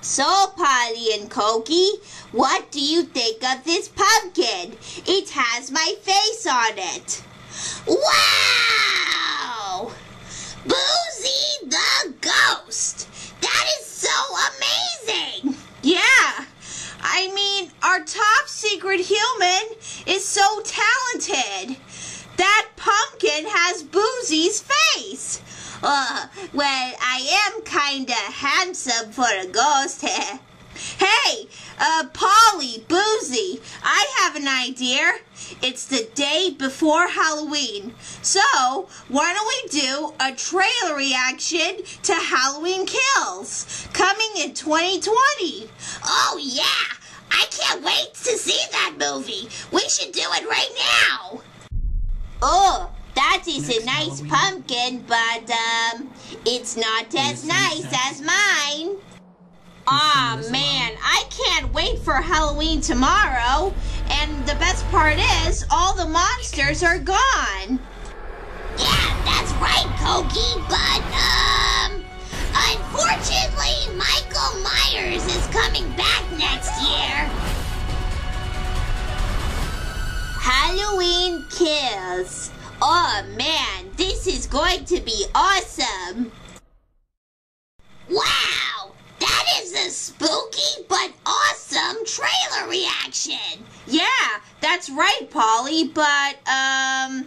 So, Polly and Koki, what do you think of this pumpkin? It has my face on it. Wow! Boozy the Ghost! That is so amazing! Yeah! I mean, our top secret human is so talented. That pumpkin has Boozy's face. Uh, well, I am kinda handsome for a ghost. hey, uh, Polly, Boozy, I have an idea. It's the day before Halloween. So, why don't we do a trailer reaction to Halloween Kills coming in 2020? Oh, yeah! I can't wait to see that movie. We should do it right now. Oh, Next a nice Halloween. pumpkin, but um, it's not as nice as mine. Aw, oh, man, I can't wait for Halloween tomorrow. And the best part is, all the monsters are gone. Yeah, that's right, Koki, but, um, unfortunately, Michael Myers is coming back next year. Halloween Kills. Oh man, this is going to be awesome! Wow! That is a spooky but awesome trailer reaction! Yeah, that's right, Polly, but, um...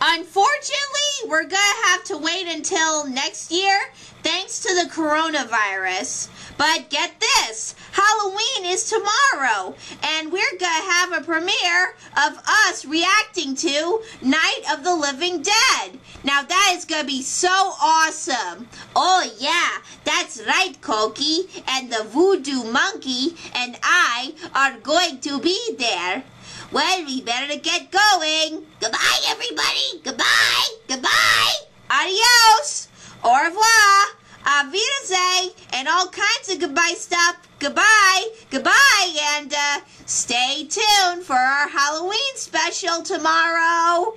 Unfortunately, we're gonna have to wait until next year thanks to the coronavirus. But get this, Halloween is tomorrow, and we're gonna have a premiere of us reacting to Night of the Living Dead. Now that is gonna be so awesome. Oh yeah, that's right, Koki, and the voodoo monkey and I are going to be there. Well, we better get going. Goodbye, everybody. Goodbye. Goodbye. Adios. Au revoir. Auf Wiedersehen and all kinds of goodbye stuff. Goodbye, goodbye, and uh, stay tuned for our Halloween special tomorrow.